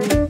Thank you.